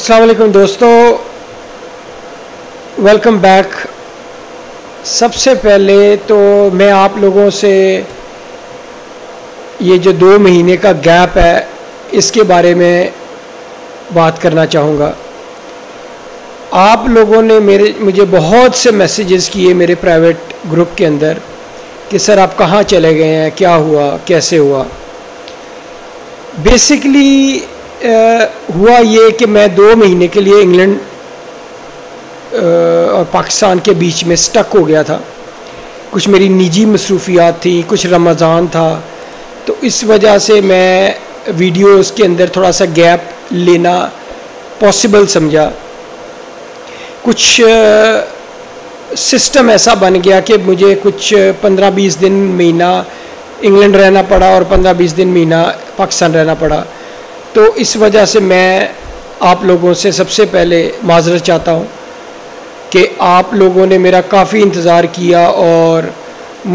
अस्सलाम वालेकुम दोस्तों। वेलकम बैक सबसे पहले तो मैं आप लोगों से ये जो दो महीने का गैप है, इसके बारे में बात करना चाहूँगा। आप लोगों ने मेरे, मुझे बहुत से मैसेजेस किए मेरे प्राइवेट ग्रुप के अंदर कि, सर, आप कहाँ चले गए हैं? क्या हुआ? कैसे हुआ? बेसिकली हुआ ये कि मैं दो महीने के लिए इंग्लैंड और पाकिस्तान के बीच में स्टक हो गया था। कुछ मेरी निजी मसरूफियात थी, कुछ रमज़ान था। तो इस वजह से मैं वीडियोस के अंदर थोड़ा सा गैप लेना पॉसिबल समझा। कुछ सिस्टम ऐसा बन गया कि मुझे कुछ पंद्रह बीस दिन महीना इंग्लैंड रहना पड़ा और पंद्रह बीस दिन महीना पाकिस्तान रहना पड़ा। तो इस वजह से मैं आप लोगों से सबसे पहले माजरत चाहता हूँ कि आप लोगों ने मेरा काफ़ी इंतज़ार किया और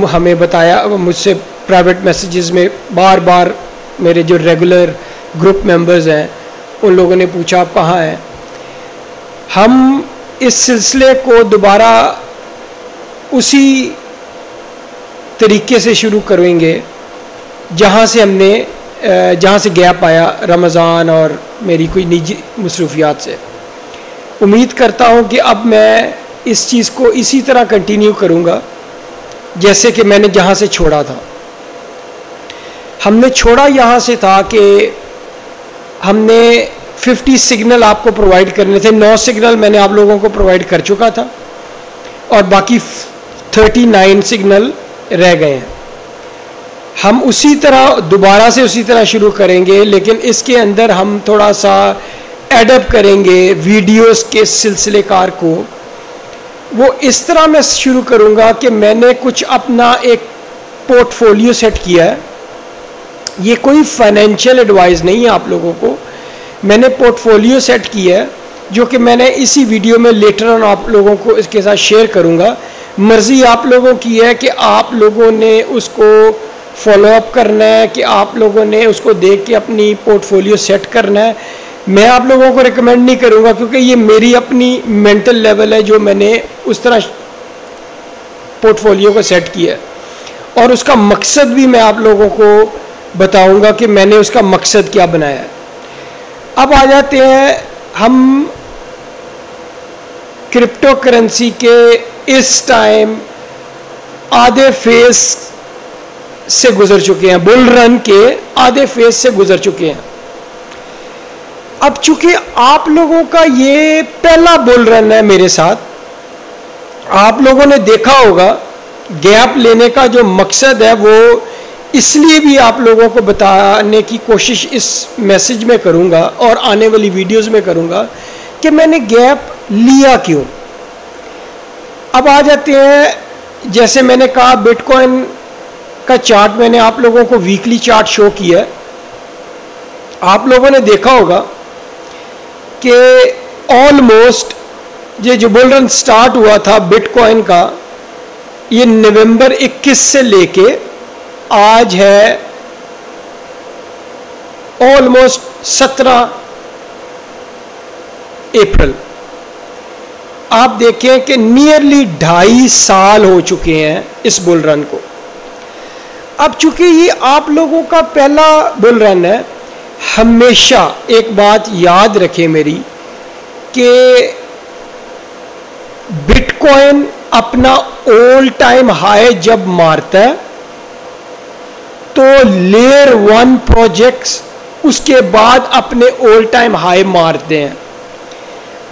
हमें बताया, मुझसे प्राइवेट मैसेजेस में बार बार मेरे जो रेगुलर ग्रुप मेंबर्स हैं, उन लोगों ने पूछा, आप कहाँ हैं? हम इस सिलसिले को दोबारा उसी तरीके से शुरू करेंगे, जहाँ से हमने जहाँ से गैप आया रमज़ान और मेरी कोई निजी मसरूफियात से। उम्मीद करता हूँ कि अब मैं इस चीज़ को इसी तरह कंटिन्यू करूँगा, जैसे कि मैंने जहाँ से छोड़ा था। हमने छोड़ा यहाँ से था कि हमने 50 सिग्नल आपको प्रोवाइड करने थे। नौ सिग्नल मैंने आप लोगों को प्रोवाइड कर चुका था और बाकी 39 सिग्नल रह गए हैं। हम उसी तरह दोबारा से उसी तरह शुरू करेंगे, लेकिन इसके अंदर हम थोड़ा सा एडप करेंगे वीडियोस के सिलसिलेकार को। वो इस तरह मैं शुरू करूँगा कि मैंने कुछ अपना एक पोर्टफोलियो सेट किया है। ये कोई फाइनेंशियल एडवाइस नहीं है आप लोगों को। मैंने पोर्टफोलियो सेट किया है, जो कि मैंने इसी वीडियो में लेटर ऑन आप लोगों को इसके साथ शेयर करूँगा। मर्ज़ी आप लोगों की है कि आप लोगों ने उसको फॉलोअप करना है कि आप लोगों ने उसको देख के अपनी पोर्टफोलियो सेट करना है। मैं आप लोगों को रिकमेंड नहीं करूँगा क्योंकि ये मेरी अपनी मेंटल लेवल है जो मैंने उस तरह पोर्टफोलियो को सेट किया है। और उसका मकसद भी मैं आप लोगों को बताऊँगा कि मैंने उसका मकसद क्या बनाया है। अब आ जाते हैं हम क्रिप्टो करेंसी के इस टाइम आधे फेस से गुजर चुके हैं, बुल रन के आधे फ़ेज़ से गुजर चुके हैं। अब चूँकि आप लोगों का ये पहला बुल रन है मेरे साथ, आप लोगों ने देखा होगा, गैप लेने का जो मकसद है वो इसलिए भी आप लोगों को बताने की कोशिश इस मैसेज में करूँगा और आने वाली वीडियोस में करूँगा कि मैंने गैप लिया क्यों। अब आ जाते हैं, जैसे मैंने कहा, बिटकॉइन का चार्ट मैंने आप लोगों को वीकली चार्ट शो किया है। आप लोगों ने देखा होगा कि ऑलमोस्ट ये जो बुल रन स्टार्ट हुआ था बिटकॉइन का, ये नवंबर 21 से लेके आज है ऑलमोस्ट 17 अप्रैल। आप देखें कि नियरली ढाई साल हो चुके हैं इस बुल रन को। अब चूँकि ये आप लोगों का पहला बुल रन है, हमेशा एक बात याद रखें मेरी कि बिटकॉइन अपना ऑल टाइम हाई जब मारता है तो लेयर वन प्रोजेक्ट्स उसके बाद अपने ऑल टाइम हाई मारते हैं।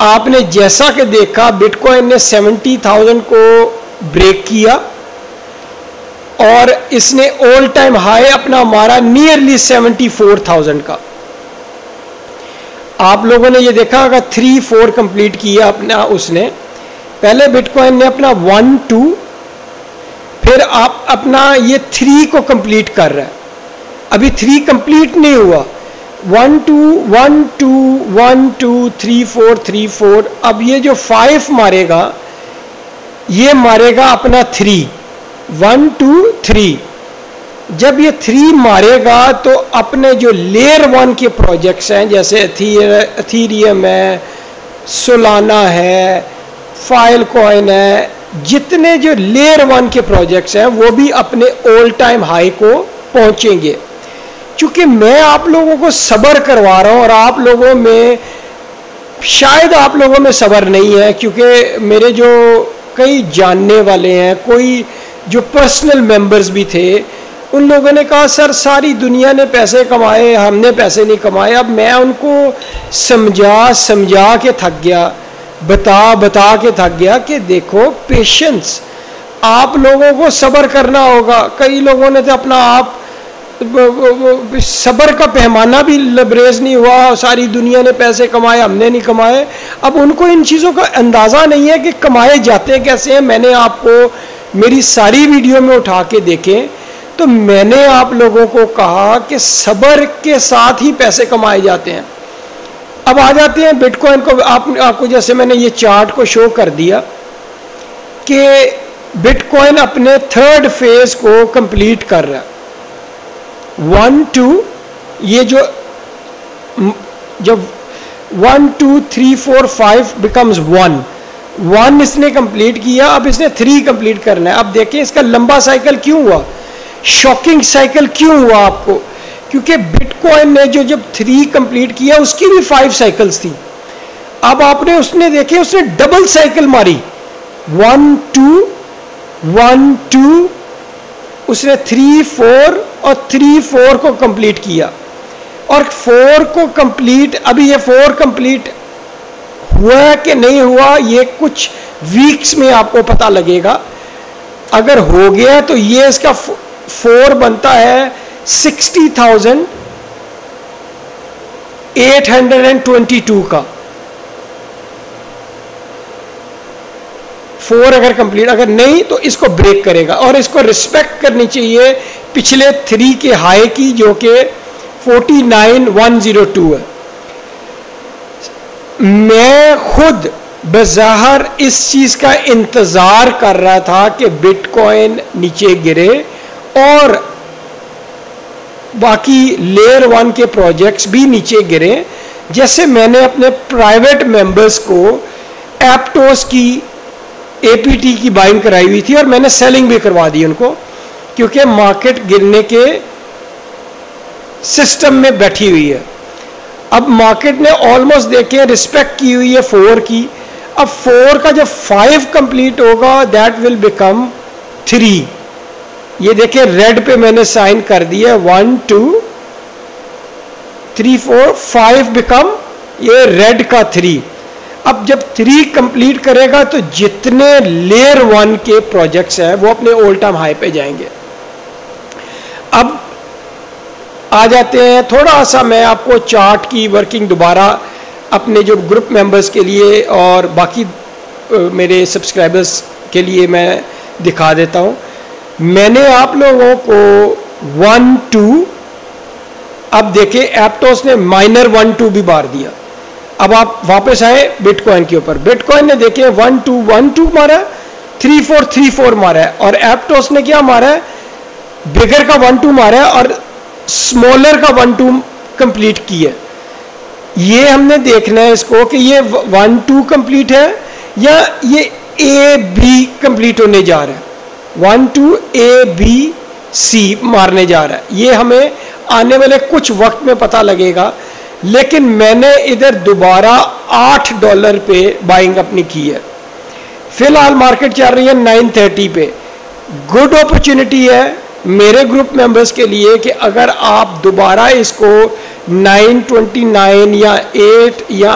आपने जैसा कि देखा बिटकॉइन ने सेवेंटी थाउज़ेंड को ब्रेक किया और इसने ऑल टाइम हाई अपना मारा नियरली सेवेंटी फोर थाउज़ेंड का। आप लोगों ने ये देखा अगर थ्री फोर कंप्लीट किया अपना उसने। पहले बिटकॉइन ने अपना वन टू फिर आप अपना ये थ्री को कंप्लीट कर रहा है। अभी थ्री कंप्लीट नहीं हुआ। One two one two one two three four three four अब ये जो फाइव मारेगा, ये मारेगा अपना थ्री वन, टू, थ्री। जब ये थ्री मारेगा तो अपने जो लेयर वन के प्रोजेक्ट्स हैं, जैसे अथीरियम है, सोलाना है फ़ाइल कॉइन है, जितने जो लेयर वन के प्रोजेक्ट्स हैं, वो भी अपने ऑल टाइम हाई को पहुँचेंगे। क्योंकि मैं आप लोगों को सबर करवा रहा हूँ, और आप लोगों में, शायद आप लोगों में सबर नहीं है, क्योंकि मेरे जो कई जानने वाले हैं, कोई जो पर्सनल मेंबर्स भी थे, उन लोगों ने कहा, सर, सारी दुनिया ने पैसे कमाए, हमने पैसे नहीं कमाए। अब मैं उनको समझा समझा के थक गया, बता बता के थक गया कि देखो पेशेंस आप लोगों को सब्र करना होगा। कई लोगों ने तो अपना आप सब्र का पैमाना भी लबरेज नहीं हुआ, सारी दुनिया ने पैसे कमाए, हमने नहीं कमाए। अब उनको इन चीज़ों का अंदाज़ा नहीं है कि कमाए जाते कैसे हैं। मैंने आपको मेरी सारी वीडियो में उठा के देखें तो मैंने आप लोगों को कहा कि सब्र के साथ ही पैसे कमाए जाते हैं। अब आ जाते हैं बिटकॉइन को, आप, आपको जैसे मैंने ये चार्ट को शो कर दिया कि बिटकॉइन अपने थर्ड फ़ेज़ को कंप्लीट कर रहा है। वन टू ये जो, जब one two three four five becomes one one इसने कंप्लीट किया, अब इसने थ्री कंप्लीट करना है। अब देखें इसका लंबा साइकिल क्यों हुआ? शॉकिंग साइकिल क्यों हुआ आपको? क्योंकि बिटकॉइन ने जो जब थ्री कंप्लीट किया, उसकी भी फाइव साइकिल्स थी। अब आपने उसने देखे उसने डबल साइकिल मारी। वन टू वन टू उसने थ्री फोर और थ्री फोर को कंप्लीट किया। और फोर को कंप्लीट अभी ये फोर कंप्लीट हुआ है कि नहीं हुआ, ये कुछ वीक्स में आपको पता लगेगा। अगर हो गया तो ये इसका फोर बनता है sixty thousand eight hundred and twenty two का। फोर अगर कंप्लीट अगर नहीं तो इसको ब्रेक करेगा। और इसको रिस्पेक्ट करनी चाहिए पिछले थ्री के हाई की, जो कि forty nine one zero two है। मैं खुद बज़ाहर इस चीज़ का इंतज़ार कर रहा था कि बिटकॉइन नीचे गिरे और बाकी लेयर वन के प्रोजेक्ट्स भी नीचे गिरे। जैसे मैंने अपने प्राइवेट मेंबर्स को एप्टोस की एपीटी की बाइंग कराई हुई थी और मैंने सेलिंग भी करवा दी उनको, क्योंकि मार्केट गिरने के सिस्टम में बैठी हुई है। अब मार्केट ने ऑलमोस्ट देखे रिस्पेक्ट की हुई है फोर की। अब फोर का जब फाइव कंप्लीट होगा दैट विल बिकम थ्री ये देखिए रेड पे मैंने साइन कर दिया one two three four five become ये रेड का थ्री अब जब थ्री कंप्लीट करेगा तो जितने लेयर वन के प्रोजेक्ट्स हैं, वो अपने ओल्ड टाइम हाई पे जाएँगे अब आ जाते हैं। थोड़ा सा मैं आपको चार्ट की वर्किंग दोबारा अपने जो ग्रुप मेंबर्स के लिए और बाकी मेरे सब्सक्राइबर्स के लिए मैं दिखा देता हूँ। मैंने आप लोगों को वन टू अब देखे एप्टोस ने माइनर वन टू भी बार दिया। अब आप वापस आए बिटकॉइन के ऊपर। बिटकॉइन ने देखे वन टू वन टू मारा थ्री फोर थ्री फोर मारा है। और एप्टोस ने क्या मारा है? बिगर का वन टू मारा है और स्मॉलर का वन टू कंप्लीट की है। ये हमने देखना है इसको कि ये वन टू कंप्लीट है या ये ए बी कंप्लीट होने जा रहा है। One two A B C मारने जा रहा है। ये हमें आने वाले कुछ वक्त में पता लगेगा, लेकिन मैंने इधर दोबारा आठ डॉलर पे बाइंग अपनी की है। फ़िलहाल मार्केट चल रही है नाइन थर्टी पे। गुड अपॉर्चुनिटी है। मेरे ग्रुप मेंबर्स के लिए कि अगर आप दोबारा इसको 929 या 8 या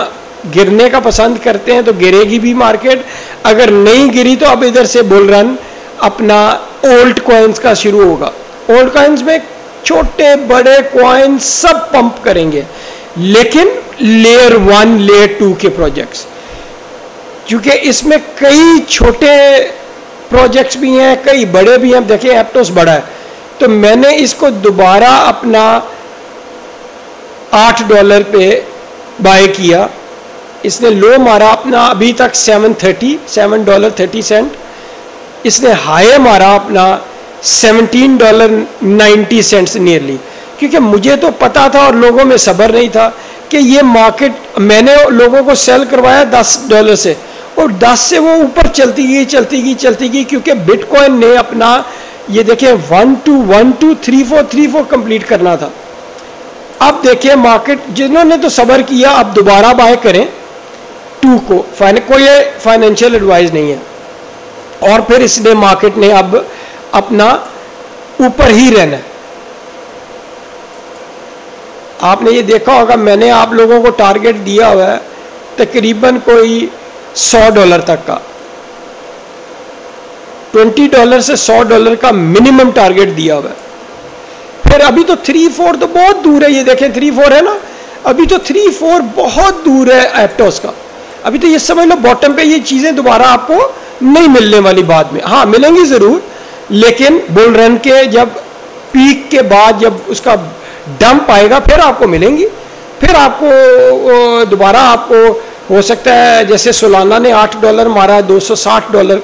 गिरने का पसंद करते हैं तो गिरेगी भी मार्केट अगर नहीं गिरी तो अब इधर से बुल रन अपना ओल्ड कॉइन्स का शुरू होगा। ओल्ड कॉइन्स में छोटे, बड़े कॉइन्स सब पंप करेंगे। लेकिन लेयर वन लेयर टू के प्रोजेक्ट्स क्योंकि इसमें कई छोटे प्रोजेक्ट्स भी हैं, कई बड़े भी हैं। देखें एप्टोस बड़ा है। तो मैंने इसको दोबारा अपना आठ डॉलर पे बाय किया। इसने लो मारा अपना अभी तक seven thirty, seven dollar thirty cent. इसने हाई मारा अपना 17 डॉलर 90 सेंट्स नियरली क्योंकि मुझे तो पता था और लोगों में सब्र नहीं था कि ये मार्केट, मैंने लोगों को सेल करवाया 10 डॉलर से। और 10 से वो ऊपर चलती गई चलती गई चलती गई, क्योंकि बिटकॉइन ने अपना ये देखें one two one two three four three four complete करना था। अब देखिए मार्केट जिन्होंने तो सबर किया, अब दोबारा बाय करें। टू को फाइन कोई फाइनेंशियल एडवाइस नहीं है। और फिर इसने मार्केट ने अब अपना ऊपर ही रहना है। आपने ये देखा होगा, मैंने आप लोगों को टारगेट दिया हुआ है, तकरीबन कोई सौ डॉलर तक का। ट्वेंटी डॉलर से सौ डॉलर का मिनिमम टारगेट दिया हुआ है। फिर अभी तो थ्री फोर तो बहुत दूर है, ये देखें, थ्री फोर है ना? अभी तो थ्री फोर बहुत दूर है एप्टोस का। अभी तो ये समझ लो बॉटम पे ये चीज़ें दोबारा आपको नहीं मिलने वाली बाद में। हाँ मिलेंगी ज़रूर, लेकिन बुल रन के जब पीक के बाद जब उसका डंप आएगा, फिर आपको मिलेंगी। फिर आपको दोबारा आपको हो सकता है, जैसे सोलाना ने आठ डॉलर मारा है दो सौ साठ डॉलर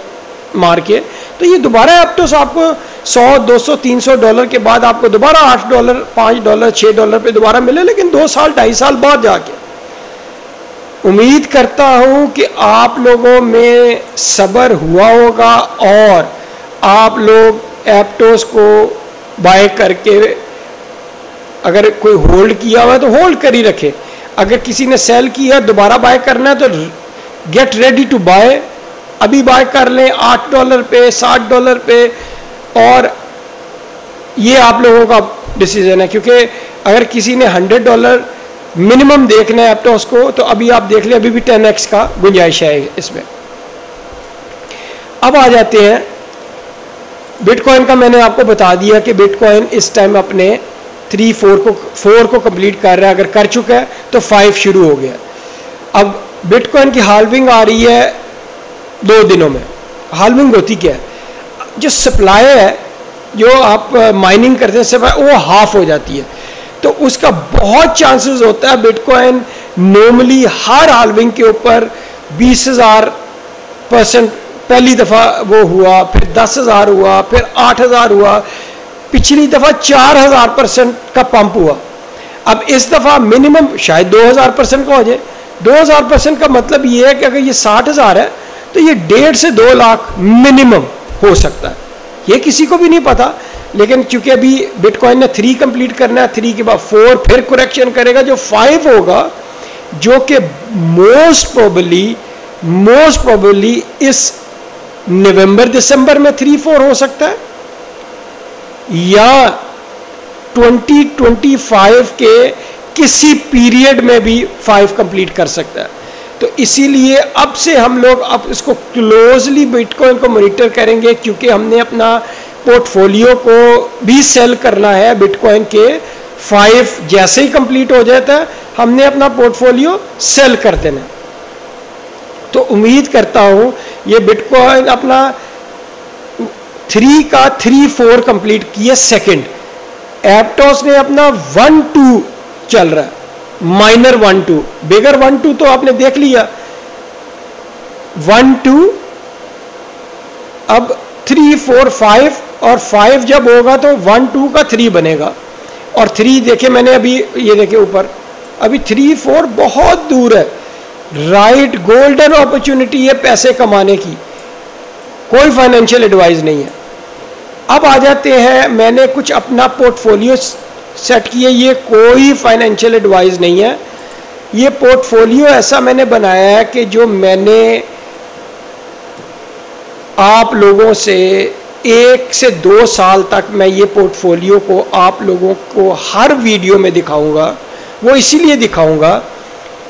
मार के। तो ये दोबारा अब तो आपको 100, 200, 300 डॉलर के बाद आपको दोबारा 8 डॉलर 5 डॉलर 6 डॉलर पे दोबारा मिले लेकिन दो साल ढाई साल बाद जाके। उम्मीद करता हूँ कि आप लोगों में सब्र हुआ होगा और आप लोग एप्टोस को बाय करके अगर कोई होल्ड किया हुआ है तो होल्ड कर ही रखे। अगर किसी ने सेल किया दोबारा बाय करना है तो गेट रेडी टू बाय अभी बाय कर लें, आठ डॉलर पे, साठ डॉलर पे, और ये आप लोगों का डिसीज़न है, क्योंकि अगर किसी ने हंड्रेड डॉलर मिनिमम देखना है एप्टॉस को तो अभी आप देख लें, अभी भी टेन एक्स का गुंजाइश है इसमें। अब आ जाते हैं। बिटकॉइन का मैंने आपको बता दिया कि बिटकॉइन इस टाइम अपने थ्री फोर को फोर को कंप्लीट कर रहा है। अगर कर चुका है तो फाइव शुरू हो गया। अब बिटकॉइन की हालविंग आ रही है दो दिनों में। हालविंग होती क्या है। जो सप्लाई है, जो आप माइनिंग करते हैं सप्लाई वो हाफ़ हो जाती है। तो उसका बहुत चांसेस होता है बिटकॉइन नॉर्मली हर हालविंग के ऊपर बीस हज़ार परसेंट पहली दफ़ा वो हुआ, फिर दस हज़ार हुआ, फिर आठ हज़ार हुआ। पिछली दफ़ा चार हज़ार परसेंट का पंप हुआ। अब इस दफ़ा मिनिमम शायद दो हज़ार परसेंट का हो जाए। दो हज़ार परसेंट का मतलब ये है कि अगर ये साठ हज़ार है तो ये डेढ़ से दो लाख मिनिमम हो सकता है। ये किसी को भी नहीं पता, लेकिन चूँकि अभी बिटकॉइन ने थ्री कंप्लीट करना है थ्री के बाद फोर फिर करेक्शन करेगा, जो फाइव होगा, जो कि मोस्ट प्रोबली मोस्ट प्रोबली इस नवंबर दिसंबर में थ्री फोर हो सकता है। या 2025 के किसी पीरियड में भी फाइव कंप्लीट कर सकता है। तो इसीलिए अब से हम लोग अब इसको क्लोजली बिटकॉइन को मॉनिटर करेंगे, क्योंकि हमने अपना पोर्टफोलियो को भी सेल करना है बिटकॉइन के फाइव जैसे ही कंप्लीट हो जाता है हमने अपना पोर्टफोलियो सेल कर देना तो उम्मीद करता हूँ ये बिटकॉइन अपना थ्री का थ्री फोर कंप्लीट किया सेकंड एप्टॉस ने अपना वन टू चल रहा है। Minor one two bigger one two तो आपने देख लिया। वन टू अब थ्री फोर फाइव और फाइव जब होगा तो वन टू का थ्री बनेगा। और थ्री देखे मैंने अभी, ये देखे ऊपर। अभी थ्री फोर बहुत दूर है। राइट गोल्डन अपॉर्चुनिटी है पैसे कमाने की। कोई फाइनेंशियल एडवाइस नहीं है। अब आ जाते हैं, मैंने कुछ अपना पोर्टफोलियो सेट किए, ये कोई फाइनेंशियल एडवाइस नहीं है। ये पोर्टफोलियो ऐसा मैंने बनाया है कि जो मैंने आप लोगों से एक से दो साल तक मैं ये पोर्टफोलियो को आप लोगों को हर वीडियो में दिखाऊँगा। वो इसीलिए दिखाऊँगा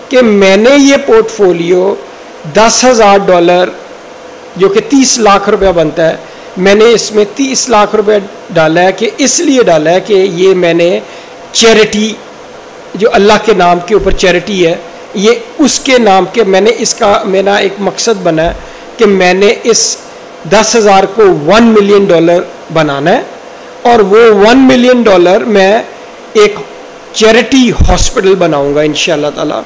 कि मैंने ये पोर्टफोलियो दस हज़ार डॉलर जो कि तीस लाख रुपया बनता है मैंने इसमें तीस लाख रुपए डाला है कि इसलिए डाला है कि ये मैंने चैरिटी, जो अल्लाह के नाम के ऊपर चैरिटी है, ये उसके नाम के मैंने इसका, मेरा एक मकसद बना है कि मैंने इस दस हज़ार को वन मिलियन डॉलर बनाना है और वो वन मिलियन डॉलर मैं एक चैरिटी हॉस्पिटल बनाऊँगा इन ताला।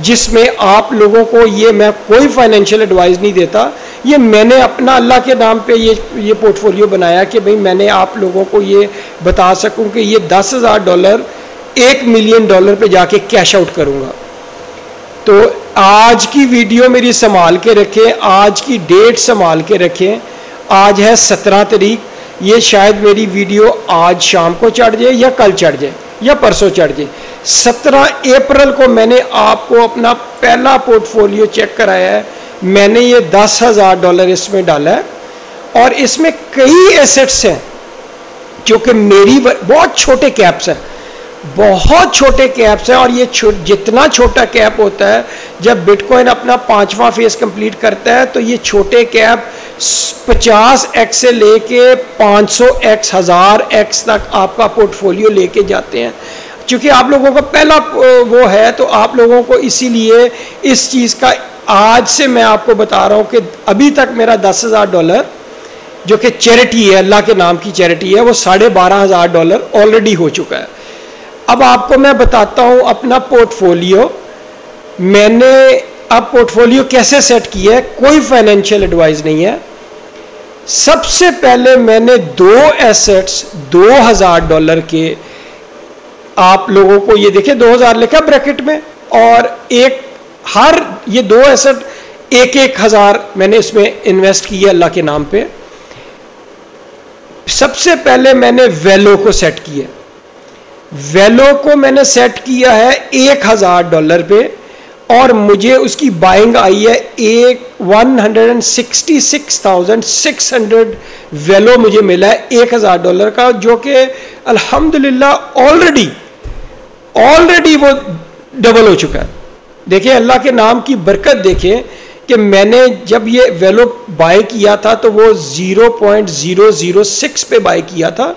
जिसमें आप लोगों को ये मैं कोई फाइनेंशियल एडवाइस नहीं देता। ये मैंने अपना अल्लाह के नाम पे ये ये पोर्टफोलियो बनाया कि भाई मैंने आप लोगों को ये बता सकूँ कि ये दस हज़ार डॉलर एक मिलियन डॉलर पे जाके कैश आउट करूँगा। तो आज की वीडियो मेरी संभाल के रखें, आज की डेट संभाल के रखें। आज है सत्रह तारीख, ये शायद मेरी वीडियो आज शाम को चढ़ जाए या कल चढ़ जाए या परसों चढ़ जाए। सत्रह अप्रैल को मैंने आपको अपना पहला पोर्टफोलियो चेक कराया है। मैंने ये दस हज़ार डॉलर इसमें डाला है। और इसमें कई एसेट्स हैं जो कि मेरी बहुत छोटे कैप्स हैं। बहुत छोटे कैप्स हैं और ये छो, जितना छोटा कैप होता है जब बिटकॉइन अपना पांचवा फ़ेज़ कंप्लीट करता है तो ये छोटे कैप 50 एक्स से लेके 500 एक्स हज़ार एक्स तक आपका पोर्टफोलियो लेके जाते हैं। क्योंकि आप लोगों का पहला वो है तो आप लोगों को इसीलिए इस चीज़ का आज से मैं आपको बता रहा हूँ कि अभी तक मेरा दस हज़ार डॉलर जो कि चैरिटी है, अल्लाह के नाम की चैरिटी है, वो साढ़े बारह हज़ार डॉलर ऑलरेडी हो चुका है। अब आपको मैं बताता हूँ अपना पोर्टफोलियो। मैंने अब पोर्टफोलियो कैसे सेट किया है, कोई फाइनेंशियल एडवाइस नहीं है। सबसे पहले मैंने दो एसेट्स दो हज़ार डॉलर के आप लोगों को ये देखे 2000 लिखा ब्रैकेट में और एक हर ये दो एसेट एक एक हज़ार मैंने इसमें इन्वेस्ट किया अल्लाह के नाम पे सबसे पहले मैंने वेलो को सेट किया वेलो को मैंने सेट किया है एक हज़ार डॉलर पे और मुझे उसकी बाइंग आई है एक one hundred and sixty six thousand six hundred वेलो मुझे मिला है एक हज़ार डॉलर का जो कि अल्हम्दुलिल्लाह ऑलरेडी ऑलरेडी वो डबल हो चुका है। देखिए, अल्लाह के नाम की बरकत देखें कि मैंने जब ये वेलो बाय किया था तो वो 0.006 पे बाय किया था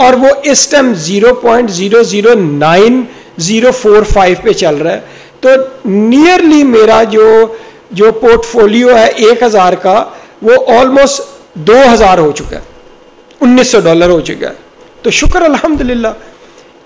और वो इस टाइम 0.009045 पे चल रहा है। तो नियरली मेरा जो जो पोर्टफोलियो है एक हज़ार का, वो ऑलमोस्ट दो हज़ार हो चुका है। उन्नीस सौ डॉलर हो चुका है। तो शुक्र अल्हम्दुलिल्लाह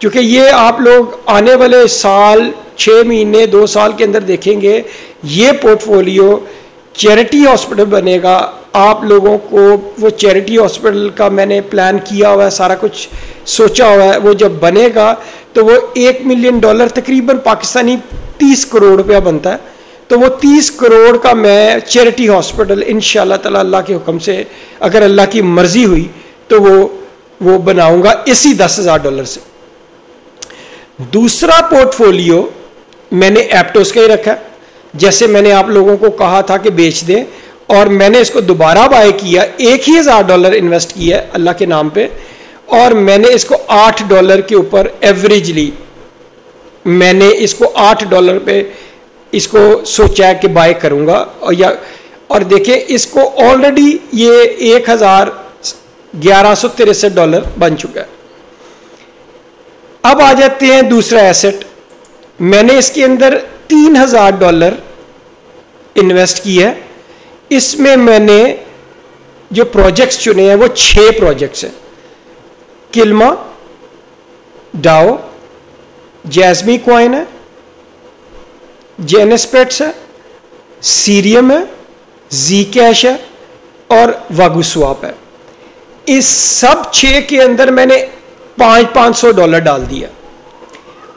क्योंकि ये आप लोग आने वाले साल छः महीने, दो साल के अंदर देखेंगे, ये पोर्टफोलियो चैरिटी हॉस्पिटल बनेगा। आप लोगों को वो चैरिटी हॉस्पिटल का मैंने प्लान किया हुआ है, सारा कुछ सोचा हुआ है। वो जब बनेगा तो वो एक मिलियन डॉलर तकरीबन पाकिस्तानी तीस करोड़ रुपया बनता है। तो वो तीस करोड़ का मैं चैरिटी हॉस्पिटल इन ताला अल्लाह के हुक्म से, अगर अल्लाह की मर्ज़ी हुई तो वो वो बनाऊँगा इसी दस हज़ार डॉलर से। दूसरा पोर्टफोलियो मैंने एप्टोस का ही रखा। जैसे मैंने आप लोगों को कहा था कि बेच दें, और मैंने इसको दोबारा बाय किया, एक ही हज़ार डॉलर इन्वेस्ट किया अल्लाह के नाम पे, और मैंने इसको आठ डॉलर के ऊपर एवरेजली मैंने इसको आठ डॉलर पे इसको सोचा कि बाय करूँगा, और या, और देखिए इसको ऑलरेडी ये एक हज़ार ग्यारह सौ तिरसठ डॉलर बन चुका है। अब आ जाते हैं दूसरा एसेट मैंने इसके अंदर तीन हज़ार डॉलर इन्वेस्ट किया है. इसमें मैंने जो प्रोजेक्ट्स चुने हैं, वो छह प्रोजेक्ट्स हैं. किल्मा, डाओ जैजमी क्वाइन है जेनस्पेट्स है सीरियम है जी कैश है और वागू स्वाप है. इस सब छह के अंदर मैंने पाँच पाँच सौ डॉलर डाल दिया।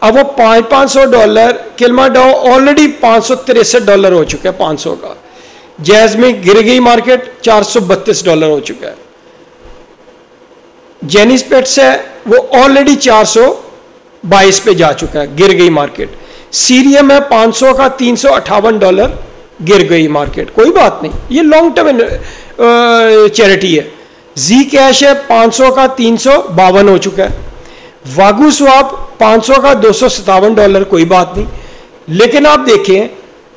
अब वो पाँच पाँच सौ डॉलर, किलमा डाउ ऑलरेडी पाँच सौ तिरसठ डॉलर हो चुका है पाँच सौ का। जैज में गिर गई मार्केट, चार सौ बत्तीस डॉलर हो चुका है। जेनिस पेट्स है, वो ऑलरेडी चार सौ बाईस पे जा चुका है, गिर गई मार्केट। सीरियम है, पाँच सौ का, तीन सौ अट्ठावन डॉलर गिर गई मार्केट। कोई बात नहीं, ये लॉन्ग टर्म चैरिटी है। जी कैश है 500 का तीन बावन हो चुका है। वागू स्वाप 500 का दो सौ सतावन डॉलर कोई बात नहीं। लेकिन आप देखें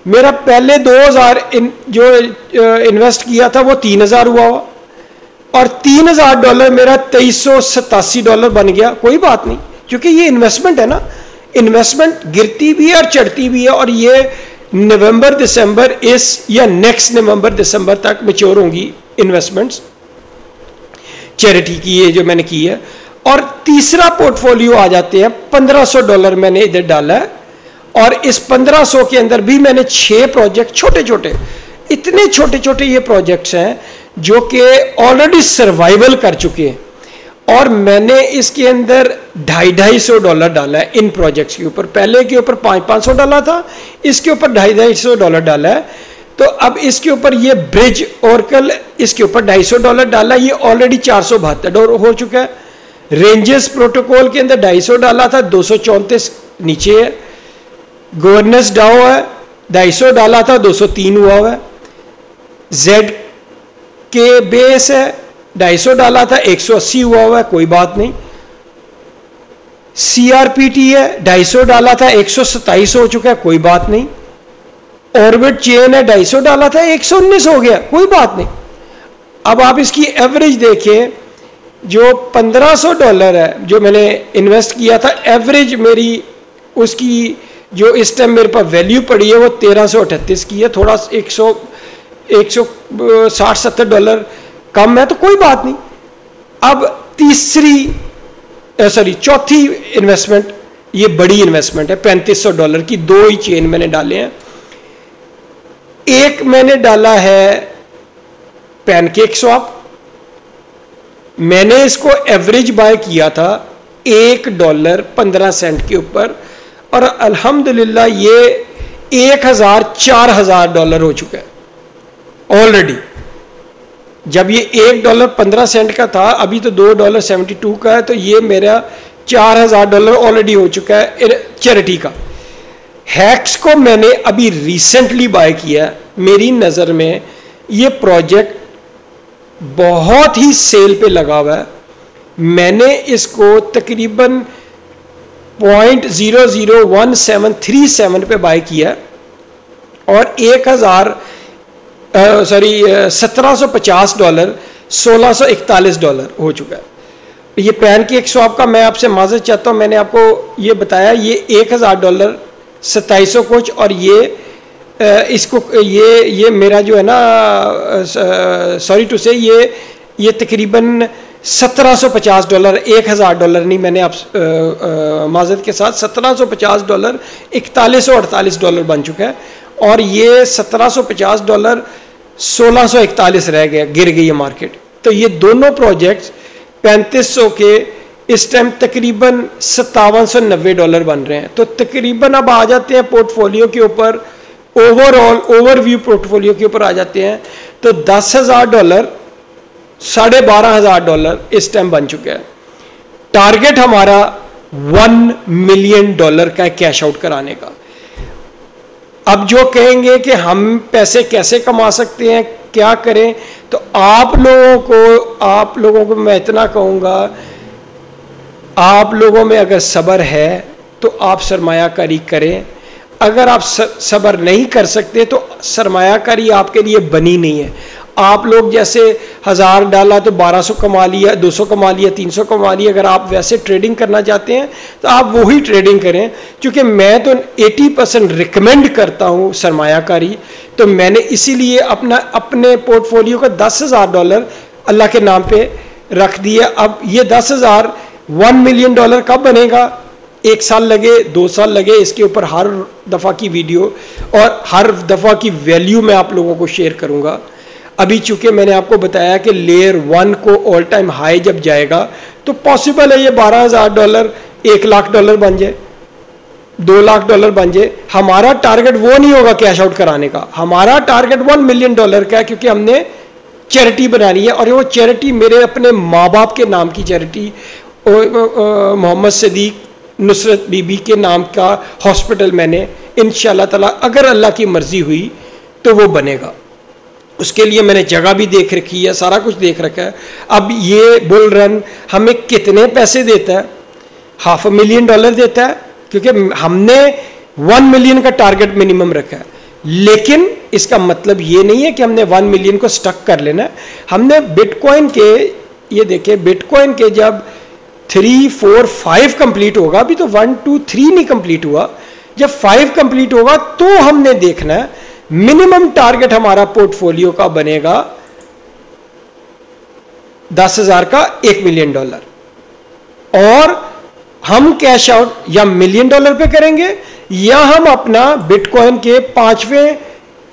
मेरा पहले 2000 इन, जो इन्वेस्ट किया था वो 3000 हुआ हुआ। और 3000 डॉलर मेरा तेईस डॉलर बन गया, कोई बात नहीं। क्योंकि ये इन्वेस्टमेंट है ना। इन्वेस्टमेंट गिरती भी है और चढ़ती भी है और ये नवंबर दिसंबर इस या नेक्स्ट नवंबर दिसंबर तक मेच्योर होंगी इन्वेस्टमेंट्स चैरिटी की है जो मैंने की है। और तीसरा पोर्टफोलियो आ जाते हैं 1500 डॉलर मैंने इधर डाला है। और इस 1500 के अंदर भी मैंने छह प्रोजेक्ट छोटे छोटे इतने छोटे छोटे ये प्रोजेक्ट्स हैं, जो कि ऑलरेडी सर्वाइवल कर चुके हैं। और मैंने इसके अंदर ढाई ढाई सौ डॉलर डाला है इन प्रोजेक्ट्स के ऊपर। पहले के ऊपर पाँच पाँच सौ डाला था, इसके ऊपर ढाई ढाई सौ डॉलर डाला है। तो अब इसके ऊपर ये ब्रिज और कल इसके ऊपर ढाई सौ डॉलर डाला, ये ऑलरेडी चार सौ बहत्तर हो चुका है। रेंजेस प्रोटोकॉल के अंदर ढाई सौ डाला था, दो सौ चौंतीस नीचे है। गवर्नेंस डाओ है, ढाई सौ डाला था, दो सौ तीन हुआ हुआ है। जेड के बेस है, ढाई सौ डाला था, एक सौ अस्सी हुआ हुआ है, कोई बात नहीं। सीआरपीटी है, ढाई सौ डाला था, एक सौ सत्ताईस हो चुका है, कोई बात नहीं। ऑर्बिट चेन है, ढाई डाला था, एक सौ उन्नीस हो गया, कोई बात नहीं। अब आप इसकी एवरेज देखें जो पंद्रह सौ डॉलर है, जो मैंने इन्वेस्ट किया था एवरेज मेरी उसकी जो इस टाइम मेरे पास वैल्यू पड़ी है, वो तेरह सौ की है, थोड़ा एक सौ एक सौ, साठ, सत्तर डॉलर कम है तो कोई बात नहीं। अब तीसरी सॉरी चौथी इन्वेस्टमेंट ये बड़ी इन्वेस्टमेंट है, पैंतीस सौ डॉलर की, दो ही चेन मैंने डाले हैं। एक मैंने डाला है पैनकेक स्वैप मैंने इसको एवरेज बाय किया था एक डॉलर पंद्रह सेंट के ऊपर और अल्हम्दुलिल्लाह ये एक हज़ार चार हज़ार डॉलर हो चुका है। ऑलरेडी जब ये एक डॉलर पंद्रह सेंट का था, अभी तो दो डॉलर सेवेंटी टू का है तो ये मेरा चार हज़ार डॉलर ऑलरेडी हो चुका है चैरिटी का। हैक्स को मैंने अभी रिसेंटली बाय किया, मेरी नज़र में ये प्रोजेक्ट बहुत ही सेल पे लगा हुआ है। मैंने इसको तकरीबन point zero zero one seven three seven पे बाय किया और एक हज़ार सॉरी सत्रह सौ पचास डॉलर सोलह सौ इकतालीस डॉलर हो चुका है। ये पैन की एक शॉप का मैं आपसे माजर चाहता हूँ, मैंने आपको ये बताया, ये एक हज़ार डॉलर सत्ताईस कुछ और ये इसको, ये ये मेरा जो है ना सॉरी टू से ये ये तकरीबन 1750 डॉलर 1000 डॉलर नहीं मैंने आप माजद के साथ 1750 डॉलर, इकतालीस सौ अड़तालीस डॉलर बन चुका है। और ये 1750 डॉलर 1641 रह गया, गिर गई है मार्केट। तो ये दोनों प्रोजेक्ट्स 3500 के इस टाइम तकरीबन सत्तावन सौ नब्बे डॉलर बन रहे हैं। तो तकरीबन अब आ जाते हैं पोर्टफोलियो के ऊपर ओवरऑल ओवरव्यू पोर्टफोलियो के ऊपर आ जाते हैं। तो दस हज़ार डॉलर साढ़े बारह हज़ार डॉलर इस टाइम बन चुके हैं। टारगेट हमारा वन मिलियन डॉलर का कैश आउट कराने का। अब जो कहेंगे कि हम पैसे कैसे कमा सकते हैं, क्या करें तो आप लोगों को, आप लोगों को मैं इतना कहूँगा आप लोगों में अगर सब्र है तो आप सरमायाकारी करें। अगर आप सब्र नहीं कर सकते तो सरमायाकारी आपके लिए बनी नहीं है। आप लोग जैसे हज़ार डाला तो 1200 कमा लिया 200 कमा लिया 300 कमा लिया, अगर आप वैसे ट्रेडिंग करना चाहते हैं तो आप वही ट्रेडिंग करें। क्योंकि मैं तो 80 परसेंट रिकमेंड करता हूँ सरमायाकारी। तो मैंने इसीलिए अपना, अपने पोर्टफोलियो का दस हज़ार डॉलर अल्लाह के नाम पे रख दिया। अब ये दस हज़ार वन मिलियन डॉलर कब बनेगा? एक साल लगे, दो साल लगे, इसके ऊपर हर दफ़ा की वीडियो और हर दफ़ा की वैल्यू मैं आप लोगों को शेयर करूँगा। अभी चूँकि मैंने आपको बताया कि लेयर वन को ऑल टाइम हाई जब जाएगा तो पॉसिबल है ये बारह हज़ार डॉलर एक लाख डॉलर बन जाए, दो लाख डॉलर बन जाए। हमारा टारगेट वो नहीं होगा कैश आउट कराने का। हमारा टारगेट वन मिलियन डॉलर का है क्योंकि हमने चैरिटी बनानी है और वो चैरिटी मेरे अपने माँ बाप के नाम की चैरिटी मोहम्मद सदीक नुसरत बीबी के नाम का हॉस्पिटल मैंने इन ताला, अगर अल्लाह की मर्ज़ी हुई तो वो बनेगा। उसके लिए मैंने जगह भी देख रखी है, सारा कुछ देख रखा है। अब ये बुल रन हमें कितने पैसे देता है? हाफ़ मिलियन डॉलर देता है, क्योंकि हमने वन मिलियन का टारगेट मिनिमम रखा है। लेकिन इसका मतलब ये नहीं है कि हमने वन मिलियन को स्टक कर लेना हमने बिटकॉइन के, ये देखे बिटकॉइन के जब थ्री फोर फाइव कंप्लीट होगा, अभी तो वन टू थ्री नहीं कंप्लीट हुआ। जब फाइव कंप्लीट होगा तो हमने देखना है मिनिमम टारगेट हमारा पोर्टफोलियो का बनेगा दस हज़ार का एक मिलियन डॉलर और हम कैश आउट या मिलियन डॉलर पे करेंगे, या हम अपना बिटकॉइन के पाँचवें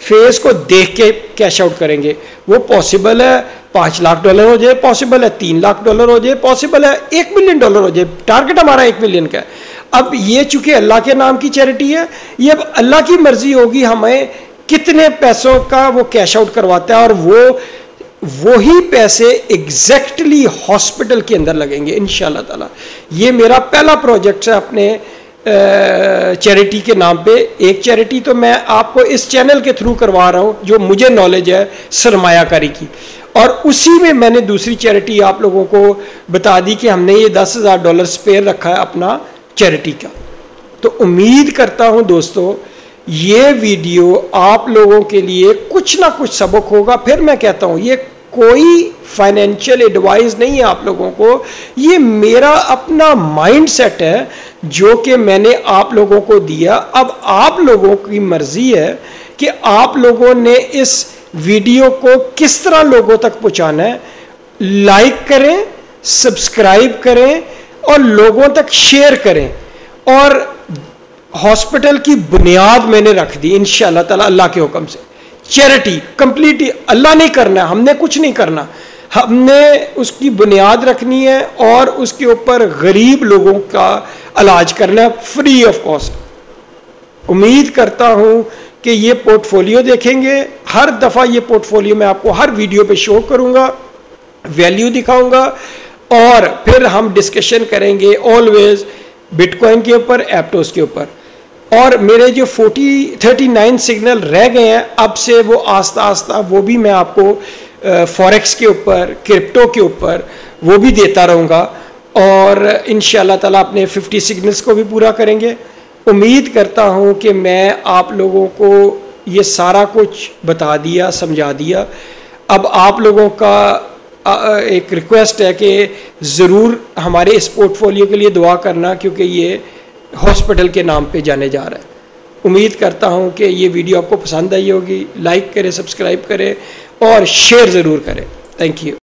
फ़ेज़ को देख के कैश आउट करेंगे। वो पॉसिबल है पाँच लाख डॉलर हो जाए पॉसिबल है, तीन लाख डॉलर हो जाए पॉसिबल है, एक मिलियन डॉलर हो जाए। टारगेट हमारा एक मिलियन का है। अब ये चूँकि अल्लाह के नाम की चैरिटी है, ये अब अल्लाह की मर्ज़ी होगी हमें कितने पैसों का वो कैश आउट करवाता है और वो वही पैसे एग्जैक्टली हॉस्पिटल के अंदर लगेंगे इन ताला। ये मेरा पहला प्रोजेक्ट है अपने चैरिटी के नाम पे। एक चैरिटी तो मैं आपको इस चैनल के थ्रू करवा रहा हूँ, जो मुझे नॉलेज है, सरमायाकारी की। और उसी में मैंने दूसरी चैरिटी आप लोगों को बता दी कि हमने ये दस हज़ार डॉलर स्पेयर रखा है अपना चैरिटी का। तो उम्मीद करता हूँ दोस्तों, ये वीडियो आप लोगों के लिए कुछ ना कुछ सबक होगा। फिर मैं कहता हूँ, ये कोई फाइनेंशियल एडवाइस नहीं है आप लोगों को। ये मेरा अपना माइंड सेट है जो कि मैंने आप लोगों को दिया। अब आप लोगों की मर्ज़ी है कि आप लोगों ने इस वीडियो को किस तरह लोगों तक पहुंचाना है लाइक करें सब्सक्राइब करें और लोगों तक शेयर करें। और हॉस्पिटल की बुनियाद मैंने रख दी इन ताला अल्लाह के हुक्म से। चैरिटी कंप्लीट अल्लाह नहीं करना, हमने कुछ नहीं करना। हमने उसकी बुनियाद रखनी है और उसके ऊपर गरीब लोगों का इलाज करना है फ्री ऑफ़ कॉस्ट उम्मीद करता हूँ कि ये पोर्टफोलियो देखेंगे। हर दफ़ा ये पोर्टफोलियो मैं आपको हर वीडियो पे शो करूँगा वैल्यू दिखाऊँगा और फिर हम डिस्कशन करेंगे ऑलवेज बिटकॉइन के ऊपर एप्टोस के ऊपर। और मेरे जो 40 39 सिग्नल रह गए हैं, अब से वो आस्ता आस्ता वो भी मैं आपको फॉरेक्स के ऊपर क्रिप्टो के ऊपर वो भी देता रहूँगा और इन शाह ताला अपने 50 सिग्नल्स को भी पूरा करेंगे। उम्मीद करता हूँ कि मैं आप लोगों को ये सारा कुछ बता दिया, समझा दिया। अब आप लोगों का एक रिक्वेस्ट है कि ज़रूर हमारे इस पोर्टफोलियो के लिए दुआ करना क्योंकि ये हॉस्पिटल के नाम पे जाने जा रहा है। उम्मीद करता हूँ कि ये वीडियो आपको पसंद आई होगी। लाइक करें सब्सक्राइब करें और शेयर ज़रूर करें। Thank you